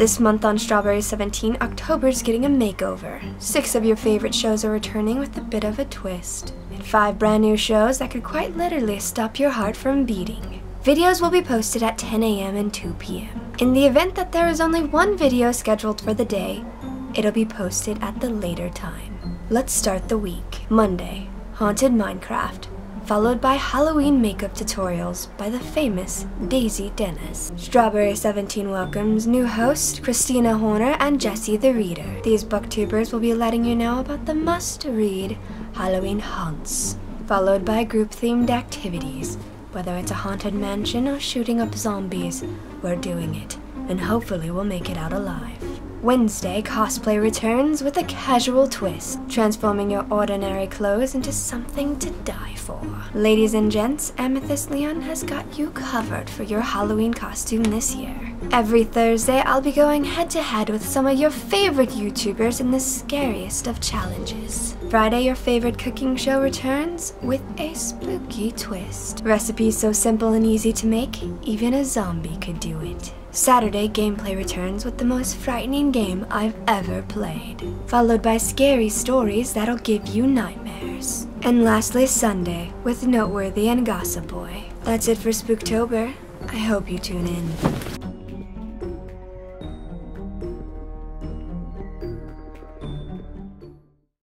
This month on Strawburry17, October's getting a makeover. Six of your favorite shows are returning with a bit of a twist. And five brand new shows that could quite literally stop your heart from beating. Videos will be posted at 10 a.m. and 2 p.m. In the event that there is only one video scheduled for the day, it'll be posted at the later time. Let's start the week. Monday, Haunted Minecraft followed by Halloween makeup tutorials by the famous Daisy Dennis. Strawburry17 welcomes new hosts Kristina Horner and Jesse the Reader. These booktubers will be letting you know about the must-read Halloween haunts, followed by group-themed activities. Whether it's a haunted mansion or shooting up zombies, we're doing it, and hopefully we'll make it out alive. Wednesday, cosplay returns with a casual twist, transforming your ordinary clothes into something to die for. Ladies and gents, Amethyst Leon has got you covered for your Halloween costume this year. Every Thursday, I'll be going head to head with some of your favorite YouTubers in the scariest of challenges. Friday, your favorite cooking show returns with a spooky twist. Recipes so simple and easy to make, even a zombie could do it. Saturday, gameplay returns with the most frightening game I've ever played, followed by scary stories that'll give you nightmares. And lastly, Sunday, with Noteworthy and Gossip Boy. That's it for Spooktober. I hope you tune in.